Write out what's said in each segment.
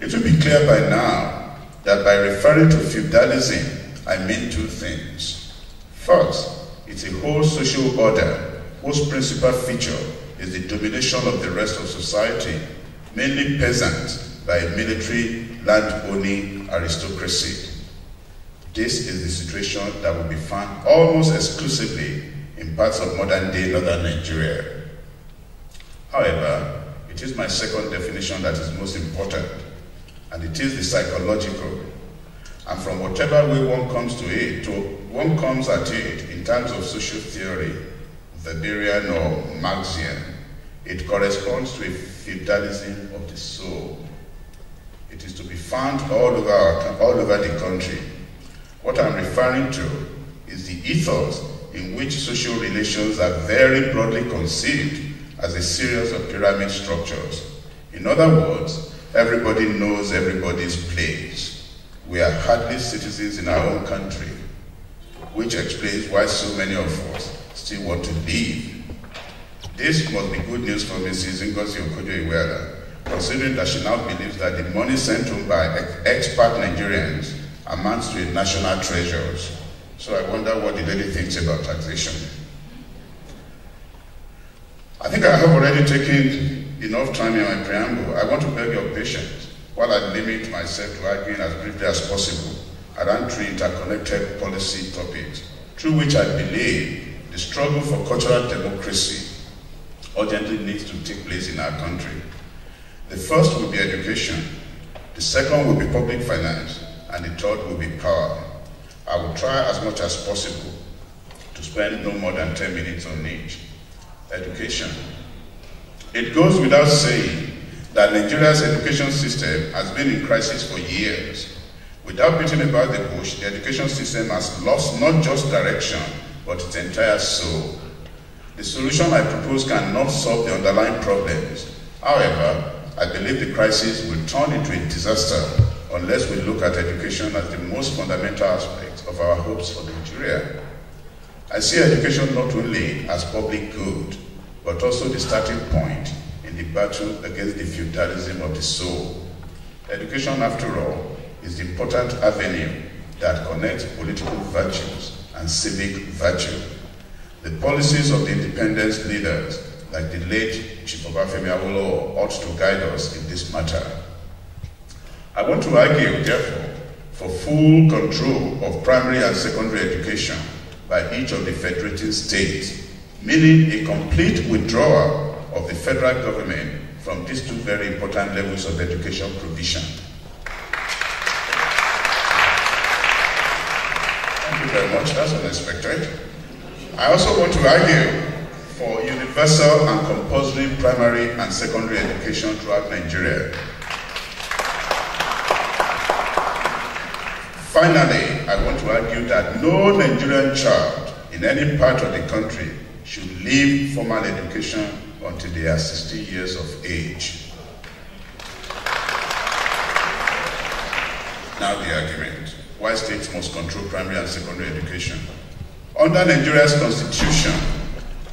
It will be clear by now that by referring to feudalism, I mean two things. First, it's a whole social order whose principal feature is the domination of the rest of society, mainly peasants, by a military land-owning aristocracy. This is the situation that will be found almost exclusively in parts of modern-day northern Nigeria. However, it is my second definition that is most important, and it is the psychological. And from whatever way one comes to it, to, one comes at it in terms of social theory, Weberian or Marxian, it corresponds to a feudalism of the soul. It is to be found all over, our, all over the country. What I'm referring to is the ethos in which social relations are very broadly conceived as a series of pyramid structures. In other words, everybody knows everybody's place. We are hardly citizens in our own country, which explains why so many of us still want to leave. This must be good news for Mrs. Ngozi Okonjo-Iweala, considering that she now believes that the money sent home by expat Nigerians amounts to a national treasure. So I wonder what the lady thinks about taxation. I think I have already taken enough time in my preamble. I want to beg your patience while I limit myself to arguing as briefly as possible around three interconnected policy topics through which I believe the struggle for cultural democracy urgently needs to take place in our country. The first will be education, the second will be public finance, and the third will be power. I will try as much as possible to spend no more than 10 minutes on each education. It goes without saying that Nigeria's education system has been in crisis for years. Without beating about the bush, the education system has lost not just direction, but its entire soul. The solution I propose cannot solve the underlying problems. However, I believe the crisis will turn into a disaster unless we look at education as the most fundamental aspect of our hopes for Nigeria. I see education not only as public good, but also the starting point the battle against the feudalism of the soul. Education, after all, is the important avenue that connects political virtues and civic virtue. The policies of the independence leaders, like the late Chief Obafemi Awolowo, ought to guide us in this matter. I want to argue, therefore, for full control of primary and secondary education by each of the federating states, meaning a complete withdrawal of the federal government from these two very important levels of education provision. Thank you very much, that's unexpected. I also want to argue for universal and compulsory primary and secondary education throughout Nigeria. Finally, I want to argue that no Nigerian child in any part of the country should leave formal education until they are 60 years of age. Now the argument. Why states must control primary and secondary education? Under Nigeria's constitution,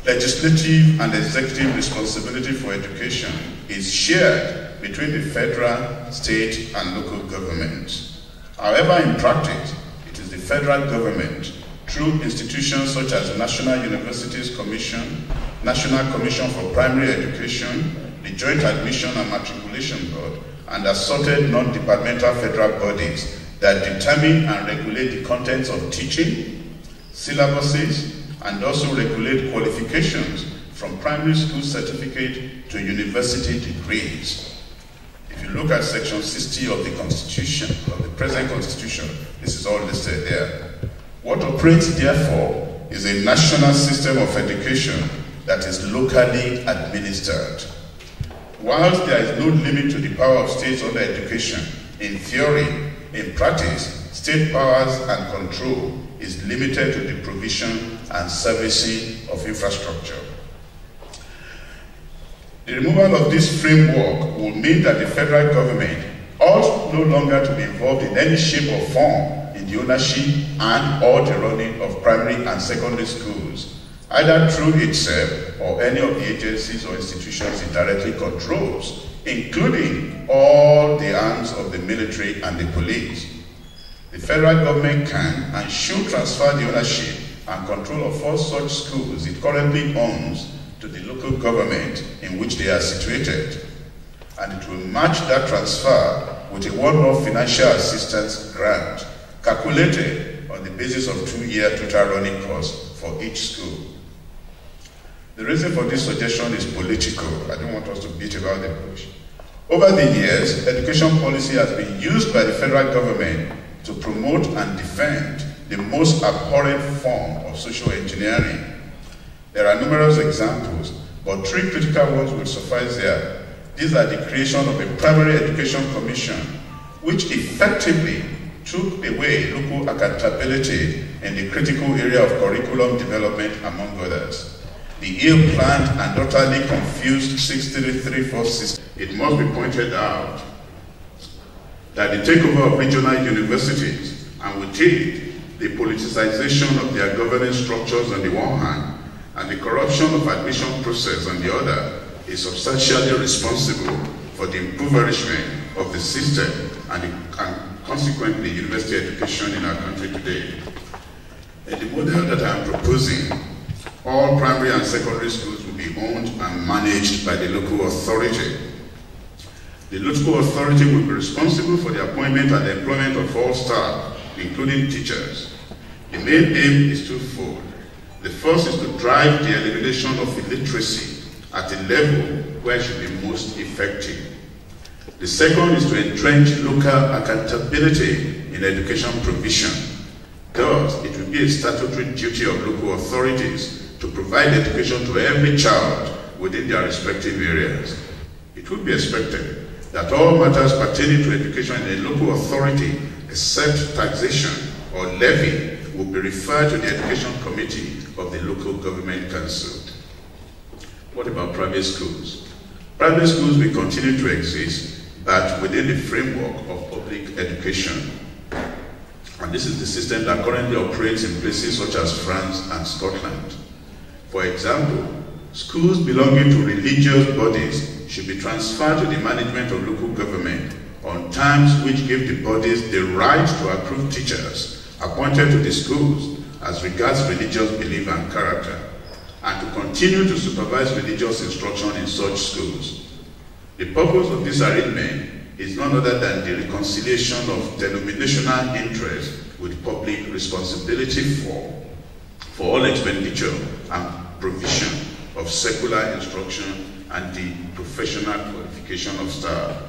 legislative and executive responsibility for education is shared between the federal, state, and local governments. However, in practice, it is the federal government, through institutions such as the National Universities Commission, National Commission for Primary Education, the Joint Admission and Matriculation Board, and assorted non-departmental federal bodies that determine and regulate the contents of teaching, syllabuses, and also regulate qualifications from primary school certificate to university degrees. If you look at section 60 of the Constitution, of the present Constitution, this is all listed there. What operates, therefore, is a national system of education that is locally administered. Whilst there is no limit to the power of states under education, in theory, in practice, state powers and control is limited to the provision and servicing of infrastructure. The removal of this framework will mean that the federal government ought no longer to be involved in any shape or form in the ownership and or the running of primary and secondary schools, either through itself or any of the agencies or institutions it directly controls, including all the arms of the military and the police. The federal government can and should transfer the ownership and control of all such schools it currently owns to the local government in which they are situated. And it will match that transfer with a one-off financial assistance grant calculated on the basis of two-year total running costs for each school. The reason for this suggestion is political. I don't want us to beat about the bush. Over the years, education policy has been used by the federal government to promote and defend the most abhorrent form of social engineering. There are numerous examples, but three critical ones will suffice there. These are the creation of a primary education commission, which effectively took away local accountability in the critical area of curriculum development, among others. The ill-planned and utterly confused 6334 system. It must be pointed out that the takeover of regional universities and with it, the politicization of their governance structures on the one hand and the corruption of admission process on the other is substantially responsible for the impoverishment of the system and, the, and consequently university education in our country today. In the model that I am proposing, all primary and secondary schools will be owned and managed by the local authority. The local authority will be responsible for the appointment and employment of all staff, including teachers. The main aim is twofold. The first is to drive the elimination of illiteracy at a level where it should be most effective. The second is to entrench local accountability in education provision. Thus, it will be a statutory duty of local authorities to provide education to every child within their respective areas. It would be expected that all matters pertaining to education in a local authority, except taxation or levy, will be referred to the Education Committee of the local government council. What about private schools? Private schools will continue to exist, but within the framework of public education. And this is the system that currently operates in places such as France and Scotland. For example, schools belonging to religious bodies should be transferred to the management of local government on terms which give the bodies the right to approve teachers appointed to the schools as regards religious belief and character, and to continue to supervise religious instruction in such schools. The purpose of this arrangement is none other than the reconciliation of denominational interest with public responsibility for, for all expenditure and provision of secular instruction and the professional qualification of staff.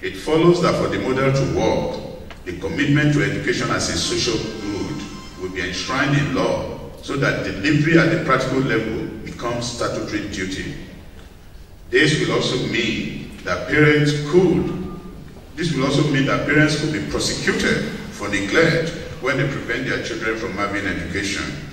It follows that for the model to work, the commitment to education as a social good will be enshrined in law so that delivery at the practical level becomes statutory duty. This will also mean that parents could, this will also mean that parents could be prosecuted for neglect when they prevent their children from having education.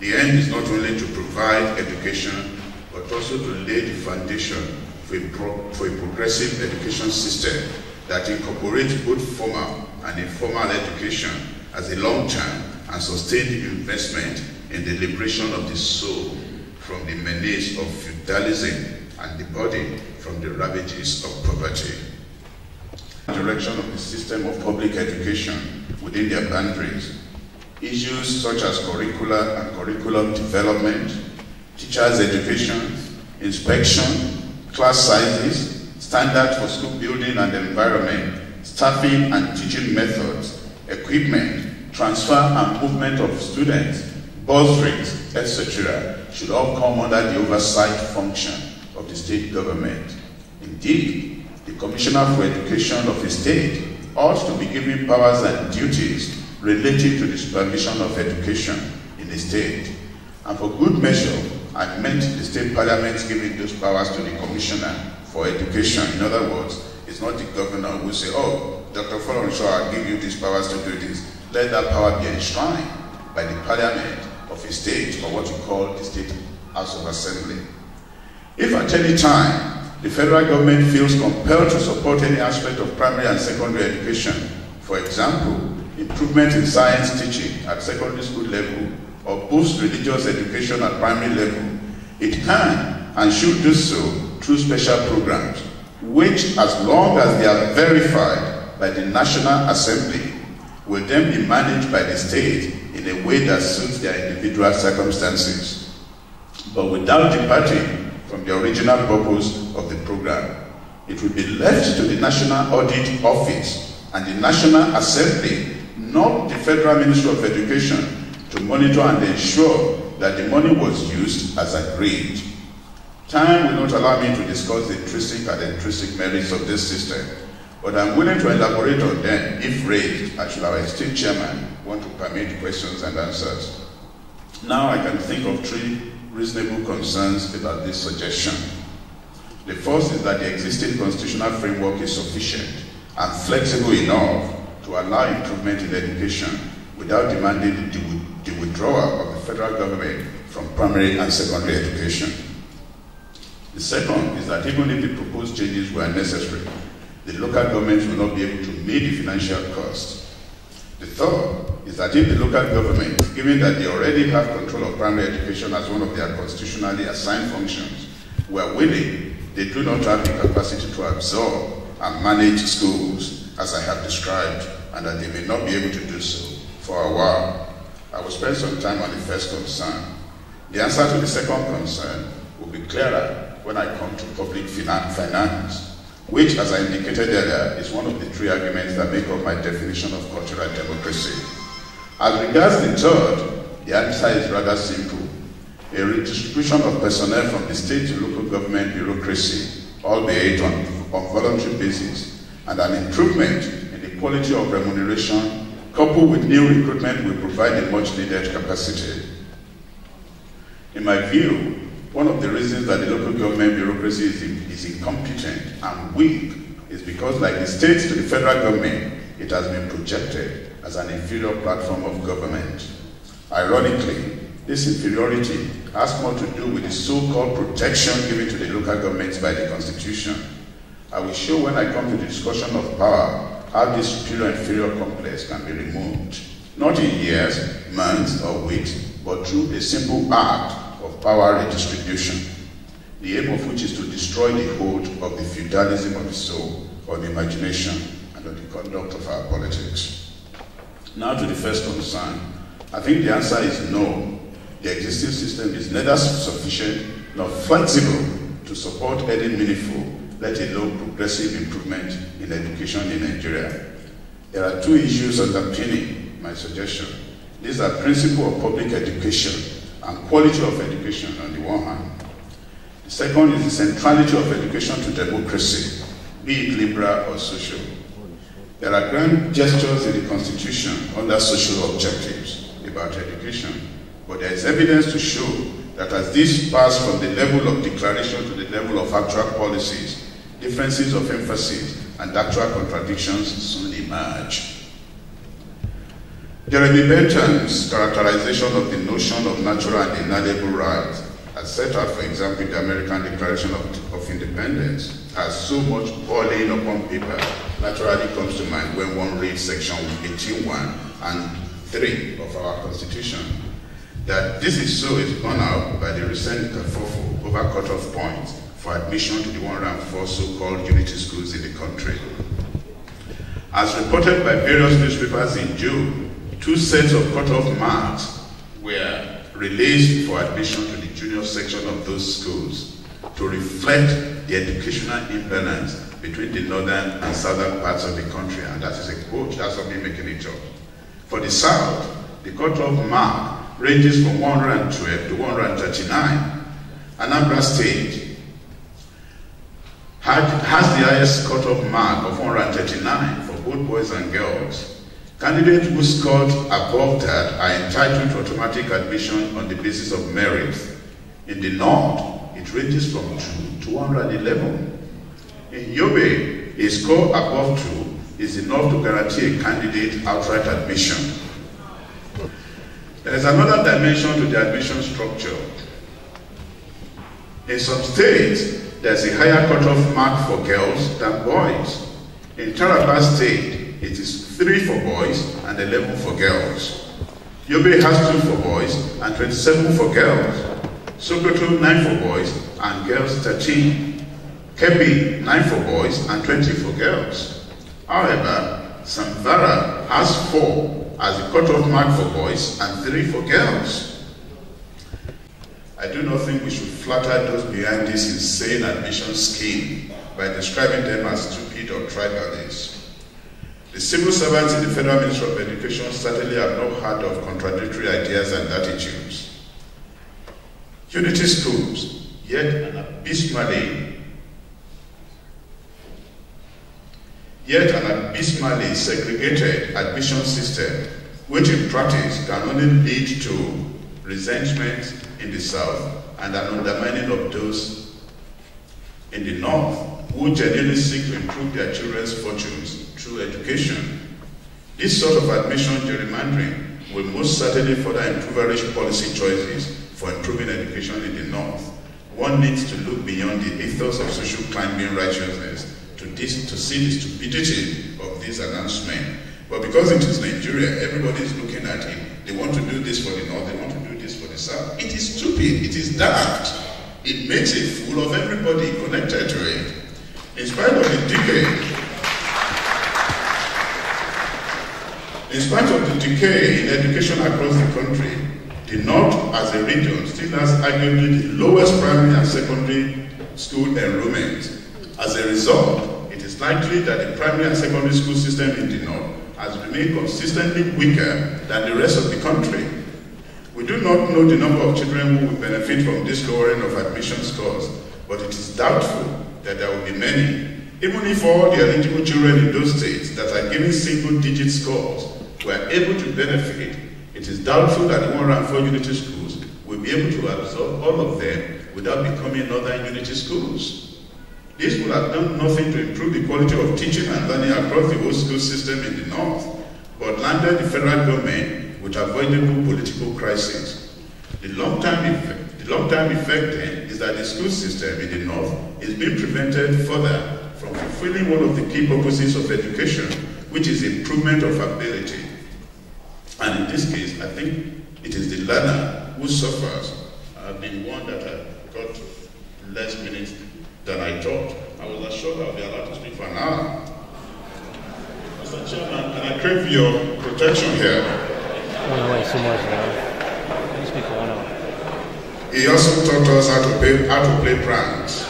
The end is not only to provide education, but also to lay the foundation for a, pro for a progressive education system that incorporates both formal and informal education as a long-term and sustained investment in the liberation of the soul from the menace of feudalism and the body from the ravages of poverty. Direction of the system of public education within their boundaries Issues such as curricular and curriculum development, teachers' education, inspection, class sizes, standards for school building and environment, staffing and teaching methods, equipment, transfer and movement of students, bursaries, etc., should all come under the oversight function of the state government. Indeed, the Commissioner for Education of the state ought to be given powers and duties related to the supervision of education in the state. And for good measure, I meant the state parliament giving those powers to the commissioner for education. In other words, it's not the governor who say, oh, Dr. Folorunso, I'll give you these powers to do this. Let that power be enshrined by the parliament of a state, or what you call the state house of assembly. If at any time the federal government feels compelled to support any aspect of primary and secondary education, for example, improvement in science teaching at secondary school level, or boost religious education at primary level, it can and should do so through special programs which, as long as they are verified by the National Assembly, will then be managed by the state in a way that suits their individual circumstances, but without departing from the original purpose of the program. It will be left to the National Audit Office and the National Assembly, not the Federal Ministry of Education, to monitor and ensure that the money was used as agreed. Time will not allow me to discuss the intrinsic and intrinsic merits of this system, but I'm willing to elaborate on them if raised, as should our esteemed chairman want to permit questions and answers. Now I can think of three reasonable concerns about this suggestion. The first is that the existing constitutional framework is sufficient and flexible enough to allow improvement in education without demanding the, the withdrawal of the federal government from primary and secondary education. The second is that even if the proposed changes were necessary, the local governments will not be able to meet the financial cost. The third is that if the local government, given that they already have control of primary education as one of their constitutionally assigned functions, were willing, they do not have the capacity to absorb and manage schools as I have described, and that they may not be able to do so for a while. I will spend some time on the first concern. The answer to the second concern will be clearer when I come to public finance, which, as I indicated earlier, is one of the three arguments that make up my definition of cultural democracy. As regards the third, the answer is rather simple. A redistribution of personnel from the state to local government bureaucracy, albeit on, on voluntary basis, and an improvement quality of remuneration coupled with new recruitment will provide a much needed capacity. In my view, one of the reasons that the local government bureaucracy is, is incompetent and weak is because, like the states to the federal government, it has been projected as an inferior platform of government. Ironically, this inferiority has more to do with the so-called protection given to the local governments by the Constitution. I will show when I come to the discussion of power how this superior-inferior complex can be removed, not in years, months, or weeks, but through a simple act of power redistribution, the aim of which is to destroy the hold of the feudalism of the soul, or the imagination, and of the conduct of our politics. Now to the first concern. I think the answer is no. The existing system is neither sufficient nor flexible to support any meaningful let alone progressive improvement in education in Nigeria. There are two issues underpinning my suggestion. These are principle of public education and quality of education on the one hand. The second is the centrality of education to democracy, be it liberal or social. There are grand gestures in the Constitution under social objectives about education, but there is evidence to show that as this passed from the level of declaration to the level of actual policies, differences of emphasis and actual contradictions soon emerge. Jeremy Bentham's characterization of the notion of natural and inalienable rights, as set out, for example, in the American Declaration of, of Independence, has so much boiling upon paper naturally comes to mind when one reads section 18.1 and 3 of our Constitution. That this is so is borne out by the recent kerfuffle over cutoff points for admission to the 104 so-called unity schools in the country. As reported by various newspapers in June, two sets of cutoff marks were released for admission to the junior section of those schools to reflect the educational imbalance between the northern and southern parts of the country, and that is a quote, that's not me making it up. For the south, the cutoff mark ranges from 112 to 139. Anambra State has the highest cutoff mark of 139 for both boys and girls. Candidates who scored above that are entitled to automatic admission on the basis of merit. In the North, it ranges from 2 to 111. In Yobe, a score above 2 is enough to guarantee a candidate outright admission. There is another dimension to the admission structure. In some states, there's a higher cutoff mark for girls than boys. In Taraba State, it is 3 for boys and 11 for girls. Yobe has 2 for boys and 27 for girls. Sokoto 9 for boys and girls 13. Kebbi, 9 for boys and 20 for girls. However, Zamfara has 4 as the cutoff mark for boys and 3 for girls. I do not think we should flatter those behind this insane admission scheme by describing them as stupid or tribalist. The civil servants in the Federal Ministry of Education certainly have not heard of contradictory ideas and attitudes. Unity schools, yet an abysmally yet an abysmally segregated admission system, which in practice can only lead to resentment in the south and an undermining of those in the north who genuinely seek to improve their children's fortunes through education. This sort of admission gerrymandering will most certainly further impoverish policy choices for improving education in the north. One needs to look beyond the ethos of social climbing righteousness to, this, to see the stupidity of this announcement. But because it is Nigeria, everybody is looking at it. They want to do this for the north, they want south. It is stupid, it is dark. It makes a fool of everybody connected to it. In spite of the decay, in spite of the decay in education across the country, the North as a region still has arguably the lowest primary and secondary school enrollment as a result, it is likely that the primary and secondary school system in the North has remained consistently weaker than the rest of the country. Do not know the number of children who will benefit from this lowering of admission scores, but it is doubtful that there will be many. Even if all the eligible children in those states that are given single-digit scores were able to benefit, it is doubtful that the 104 unity schools will be able to absorb all of them without becoming northern unity schools. This would have done nothing to improve the quality of teaching and learning across the whole school system in the north, but landed the federal government with avoidable political crisis. The long-term effect, the long-term effect then is that the school system in the north is being prevented further from fulfilling one of the key purposes of education, which is improvement of ability. And in this case, I think it is the learner who suffers. I've been warned that I got less minutes than I thought. I was assured I'll be allowed to speak for an hour. Mr. Chairman, can I crave your protection here? Me speak one. He also taught us how to play, how to play pranks.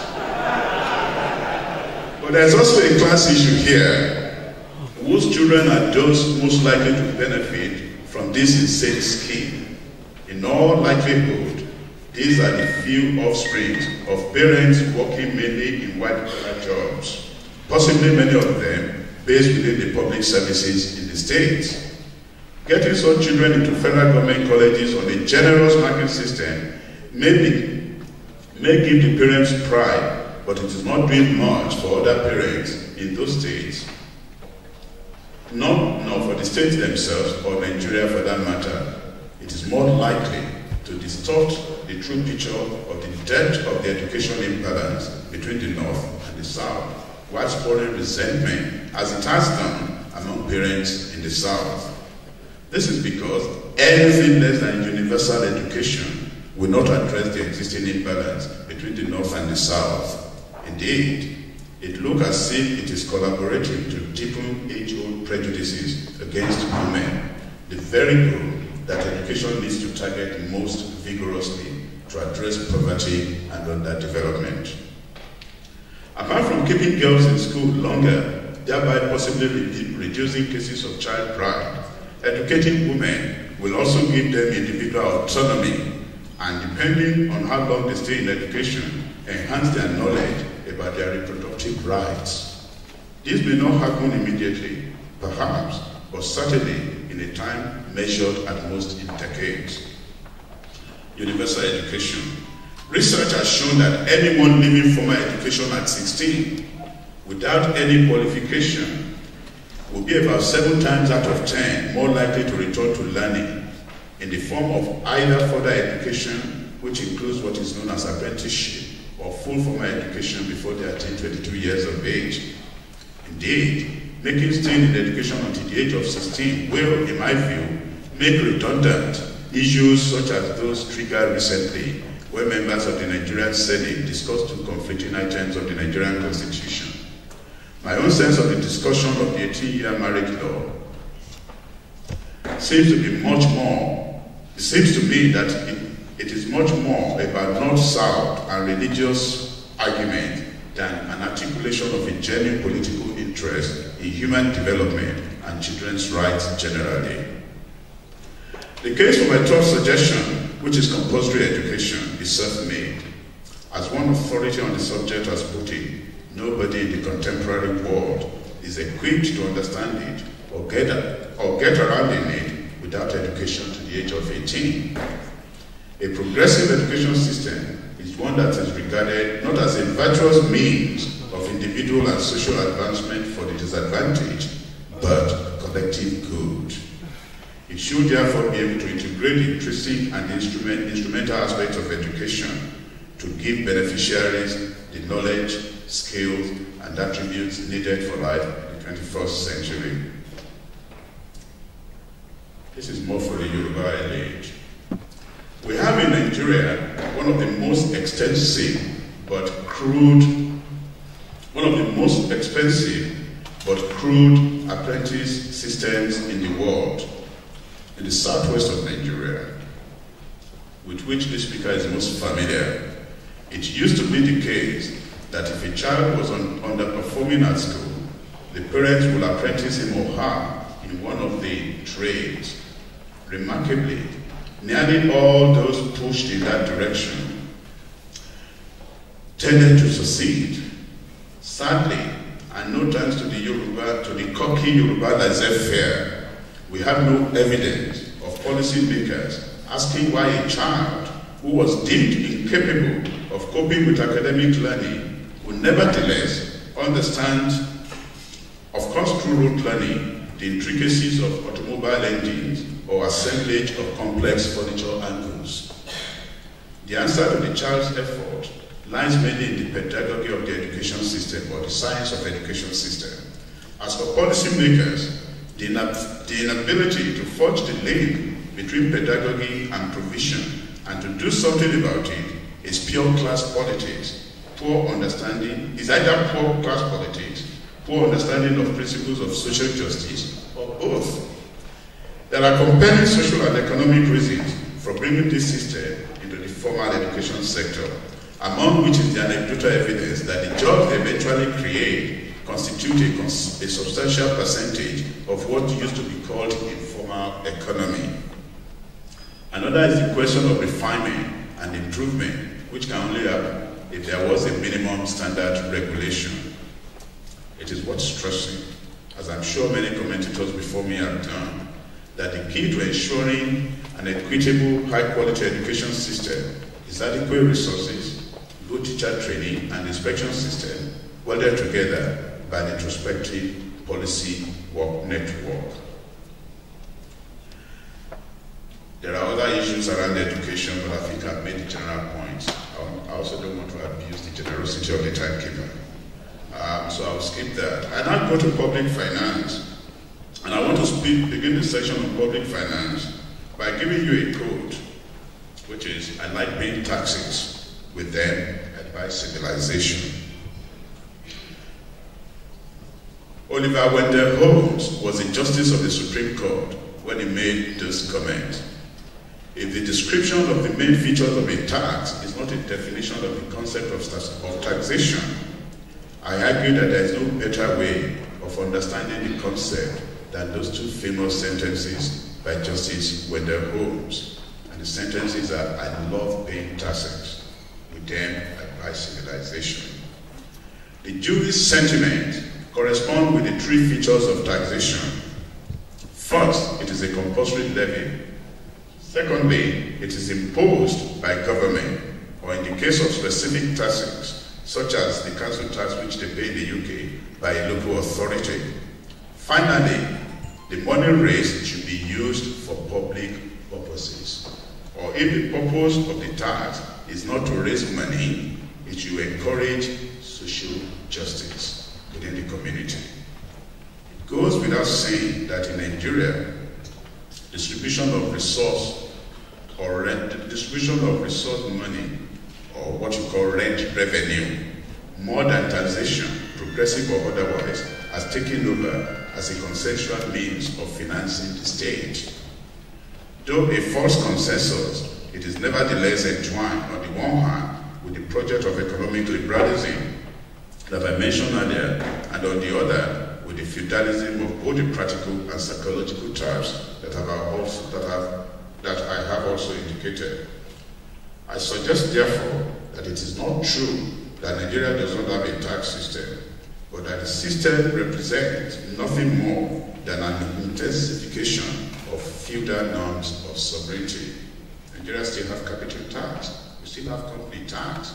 But there's also a class issue here. Whose children are those most likely to benefit from this insane scheme? In all likelihood, these are the few offspring of parents working mainly in white-collar jobs, possibly many of them based within the public services in the states. Getting such children into federal government colleges on a generous market system may, be, may give the parents pride, but it is not doing much for other parents in those states, nor, nor for the states themselves or Nigeria for that matter. It is more likely to distort the true picture of the depth of the educational imbalance between the North and the South, while resentment as it has done among parents in the South. This is because anything less than universal education will not address the existing imbalance between the North and the South. Indeed, it looks as if it is collaborating to deepen age-old prejudices against women, the very group that education needs to target most vigorously to address poverty and underdevelopment. Apart from keeping girls in school longer, thereby possibly re reducing cases of child bride, educating women will also give them individual autonomy and depending on how long they stay in education, enhance their knowledge about their reproductive rights. This may not happen immediately, perhaps, but certainly in a time measured at most in decades universal education. Research has shown that anyone leaving formal education at 16 without any qualification will be about seven times out of 10 more likely to return to learning in the form of either further education, which includes what is known as apprenticeship, or full formal education before they attain 22 years of age. Indeed, making staying in education until the age of 16 will, in my view, make redundant Issues such as those triggered recently where members of the Nigerian Senate discussed two conflicting items of the Nigerian Constitution. My own sense of the discussion of the 18-year marriage law seems to be much more, it seems to me that it, it is much more about North-South and religious argument than an articulation of a genuine political interest in human development and children's rights generally. The case for my third suggestion, which is compulsory education, is self-made. As one authority on the subject has put it, nobody in the contemporary world is equipped to understand it or get, or get around in it without education to the age of 18. A progressive education system is one that is regarded not as a virtuous means of individual and social advancement for the disadvantaged, but collective good. It should therefore be able to integrate intrinsic and instrument, instrumental aspects of education to give beneficiaries the knowledge, skills, and attributes needed for life in the 21st century. This is more for the Yoruba elite. We have in Nigeria one of the most extensive but crude, one of the most expensive but crude apprentice systems in the world, in the southwest of Nigeria, with which this speaker is most familiar. It used to be the case that if a child was un underperforming at school, the parents will apprentice him or her in one of the trades. Remarkably, nearly all those pushed in that direction tended to succeed. Sadly, and no thanks to the Yoruba, to the cocky Yoruba laissez-faire, we have no evidence of policymakers asking why a child who was deemed incapable of coping with academic learning nevertheless understand, of course through rote learning, the intricacies of automobile engines or assemblage of complex furniture angles. The answer to the child's effort lies mainly in the pedagogy of the education system or the science of education system. As for policymakers, the inability to forge the link between pedagogy and provision and to do something about it is pure class politics. Poor understanding is either poor class politics, poor understanding of principles of social justice, or both. There are compelling social and economic reasons for bringing this system into the formal education sector, among which is the anecdotal evidence that the jobs eventually create constitute a, cons a substantial percentage of what used to be called informal economy. Another is the question of refinement and improvement, which can only happen if there was a minimum standard regulation. It is worth stressing, as I'm sure many commentators before me have done, that the key to ensuring an equitable, high-quality education system is adequate resources, good teacher training, and inspection system welded together by the introspective policy work network. There are other issues around education, but I think I've made the general points. I also don't want to abuse the generosity of the timekeeper. Um, so I'll skip that. I now go to public finance. And I want to speak, begin this section on public finance by giving you a quote, which is, I like paying taxes, with them advise civilization. Oliver Wendell Holmes was a justice of the Supreme Court when he made this comment. If the description of the main features of a tax is not a definition of the concept of, of taxation, I argue that there is no better way of understanding the concept than those two famous sentences by Justice Wendell Holmes. And the sentences are, I love paying taxes. With them, I buy civilization. The Jewish sentiment correspond with the three features of taxation. First, it is a compulsory levy. Secondly, it is imposed by government, or in the case of specific taxes, such as the council tax which they pay in the UK, by a local authority. Finally, the money raised should be used for public purposes. Or if the purpose of the tax is not to raise money, it should encourage social justice within the community. It goes without saying that in Nigeria, distribution of resource or rent, distribution of resource money, or what you call rent revenue, more than taxation, progressive or otherwise, has taken over as a consensual means of financing the state. Though a false consensus, it is nevertheless entwined on the one hand with the project of economic liberalism that I mentioned earlier, and on the other the feudalism of both the practical and psychological types that, have also, that, have, that I have also indicated. I suggest, therefore, that it is not true that Nigeria does not have a tax system, but that the system represents nothing more than an intensification of feudal norms of sovereignty. Nigeria still have capital tax, we still have company tax.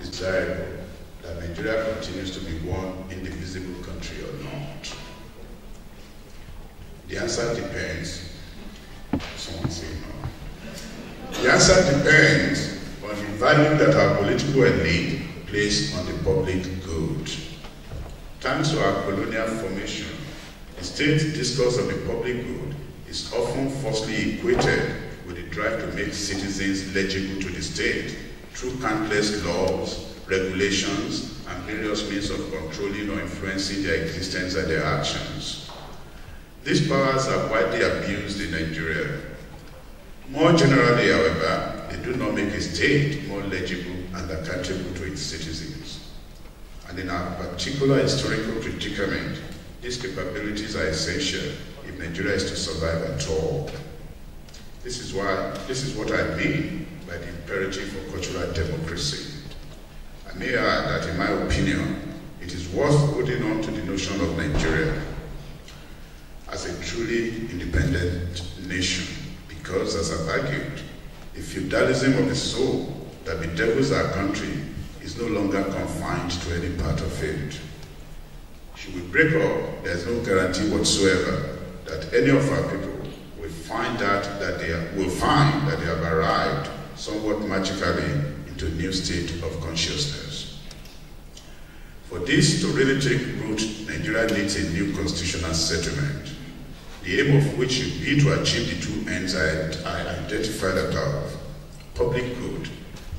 It's desirable that Nigeria continues to be one indivisible country or not. The answer depends. Someone say no. The answer depends on the value that our political elite place on the public good. Thanks to our colonial formation, the state discourse of the public good is often falsely equated with the drive to make citizens legible to the state through countless laws, regulations, and various means of controlling or influencing their existence and their actions. These powers are widely abused in Nigeria. More generally, however, they do not make a state more legible and accountable to its citizens. And in our particular historical predicament, these capabilities are essential if Nigeria is to survive at all. This is why, this is what I mean by the imperative for cultural democracy. May add that in my opinion, it is worth holding on to the notion of Nigeria as a truly independent nation because, as I've argued, the feudalism of the soul that bedevils our country is no longer confined to any part of it. Should we break up, there's no guarantee whatsoever that any of our people will find out that they are, will find that they have arrived somewhat magically a new state of consciousness. For this to really take root, Nigeria needs a new constitutional settlement, the aim of which should be to achieve the two ends I, I identified above, public good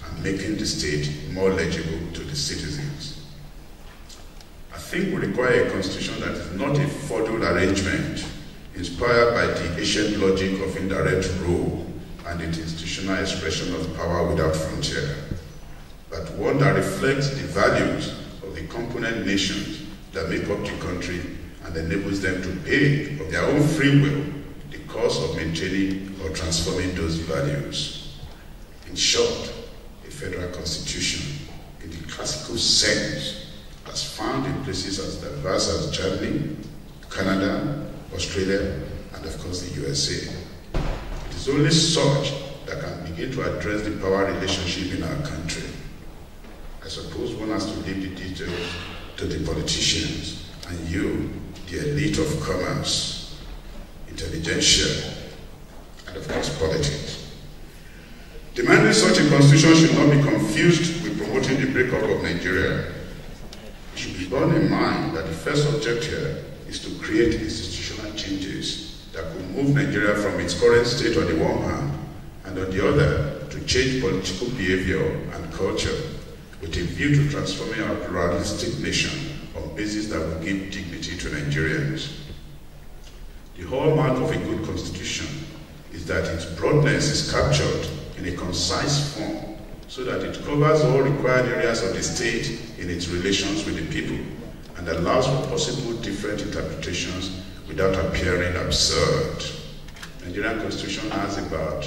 and making the state more legible to the citizens. I think we require a constitution that is not a feudal arrangement inspired by the ancient logic of indirect rule and its institutional expression of power without frontier, but one that reflects the values of the component nations that make up the country and enables them to pay of their own free will the cost of maintaining or transforming those values. In short, a federal constitution in the classical sense as found in places as diverse as Germany, Canada, Australia, and of course the USA. It is only such that can begin to address the power relationship in our country. I suppose one has to leave the details to the politicians and you, the elite of commerce, intelligentsia, and of course politics. Demanding such a constitution should not be confused with promoting the breakup of Nigeria. It should be borne in mind that the first object here is to create institutional changes that could move Nigeria from its current state on the one hand, and on the other, to change political behavior and culture with a view to transforming our pluralistic nation on basis that will give dignity to Nigerians. The hallmark of a good constitution is that its broadness is captured in a concise form so that it covers all required areas of the state in its relations with the people and allows for possible different interpretations without appearing absurd. Nigerian constitution has about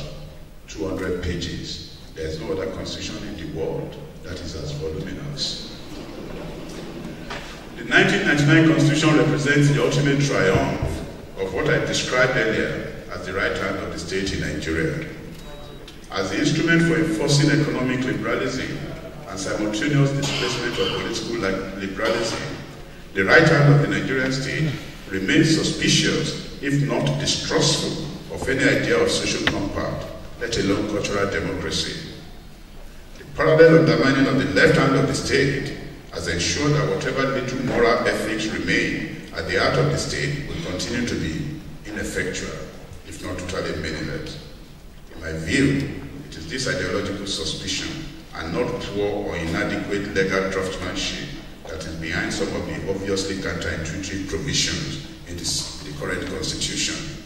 200 pages. There is no other constitution in the world that is as voluminous. The 1999 constitution represents the ultimate triumph of what I described earlier as the right hand of the state in Nigeria. As the instrument for enforcing economic liberalism and simultaneous displacement of political liberalism, the right hand of the Nigerian state remains suspicious, if not distrustful, of any idea of social compact, let alone cultural democracy. Parallel undermining of the left hand of the state has ensured that whatever little moral ethics remain at the heart of the state will continue to be ineffectual, if not totally meaningless. In my view, it is this ideological suspicion and not poor or inadequate legal draftsmanship that is behind some of the obviously counterintuitive provisions in this, the current constitution.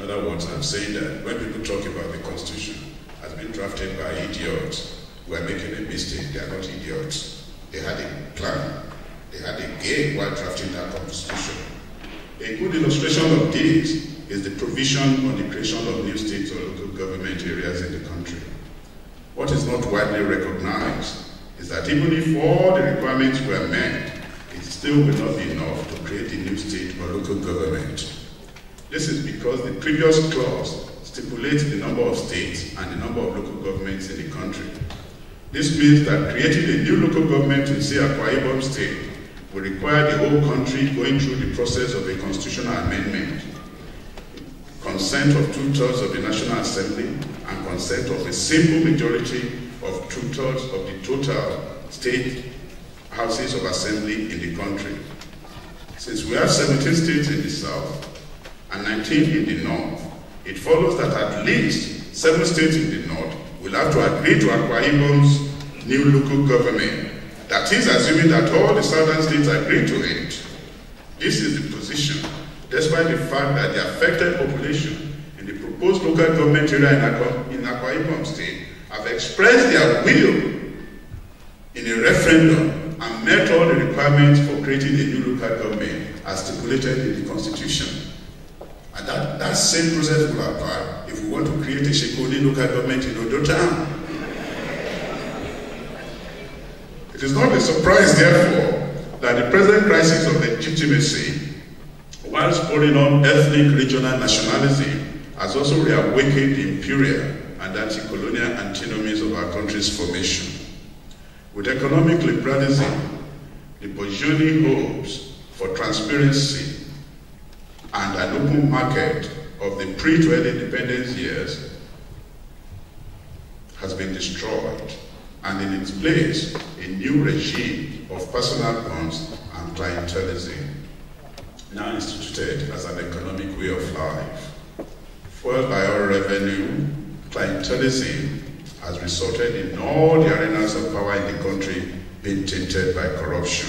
In other words, I'm saying that when people talk about the constitution as being drafted by idiots who are making a mistake, they are not idiots. They had a plan. They had a game while drafting that constitution. A good illustration of this is the provision on the creation of new states or local government areas in the country. What is not widely recognized is that even if all the requirements were met, it still will not be enough to create a new state or local government. This is because the previous clause stipulates the number of states and the number of local governments in the country. This means that creating a new local government in, say, Akwa Ibom State will require the whole country going through the process of a constitutional amendment, consent of two-thirds of the National Assembly, and consent of a simple majority of two-thirds of the total state houses of assembly in the country. Since we have 17 states in the south and 19 in the north, it follows that at least seven states in the north will have to agree to Akwa Ibom's new local government. That is assuming that all the southern states agree to it. This is the position, despite the fact that the affected population in the proposed local government area in Akwa, in Akwa Ibom state have expressed their will in a referendum and met all the requirements for creating a new local government as stipulated in the constitution. And that, that same process will apply if we want to create a Sekoni local government in Odo town. It is not a surprise, therefore, that the present crisis of legitimacy, whilst spurring on ethnic, regional nationalism, has also reawakened the imperial and anti-colonial antinomies of our country's formation. With economic liberalism, the burgeoning hopes for transparency and an open market of the pre-12 independence years has been destroyed, and in its place, a new regime of personal bonds and clientelism, now instituted as an economic way of life. Fueled by our revenue, clientelism has resulted in all the arenas of power in the country being tainted by corruption.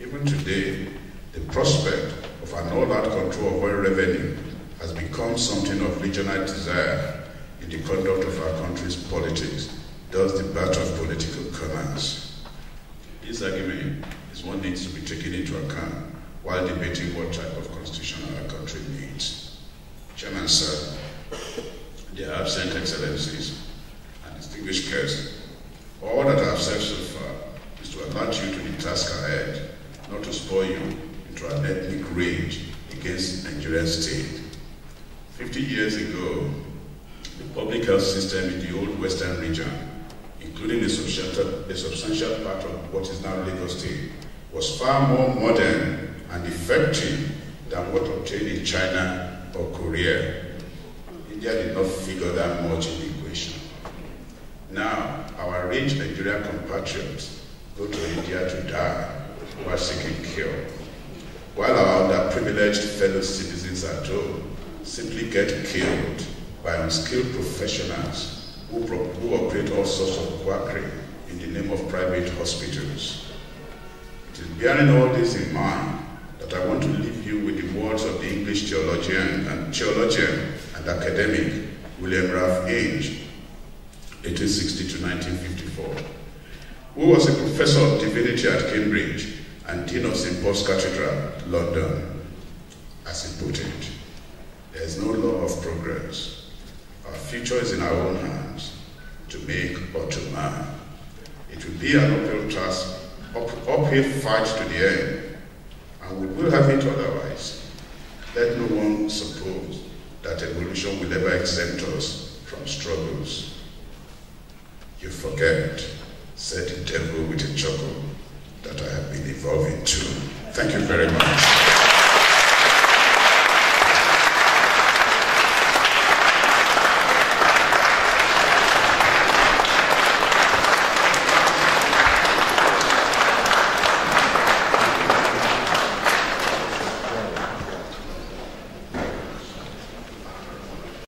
Even today, the prospect of an all-out control of oil revenue has become something of regional desire in the conduct of our country's politics, thus the battle of political commerce. This argument is what needs to be taken into account while debating what type of constitution our country needs. Chairman, sir, dear absent excellencies, and distinguished guests, all that I have said so far is to alert you to the task ahead, not to spoil you into an ethnic rage against Nigerian state. Fifty years ago, the public health system in the old western region, including a substantial, a substantial part of what is now Lagos State, was far more modern and effective than what obtained in China or Korea. India did not figure that much in the equation. Now, our rich Nigerian compatriots go to India to die while seeking cure, while our underprivileged fellow citizens at home simply get killed by unskilled professionals who, who operate all sorts of quackery in the name of private hospitals. It is bearing all this in mind that I want to leave you with the words of the English theologian and theologian and academic William Ralph Inge, 1860 to 1954, who was a professor of divinity at Cambridge and dean of St. Paul's Cathedral, London. As he put it, there is no law of progress. Our future is in our own hands, to make or to mar. It will be an uphill task, up, uphill fight to the end, and we will have it otherwise. Let no one suppose that evolution will ever exempt us from struggles. You forget, said the devil with a chuckle, that I have been evolving too. Thank you very much.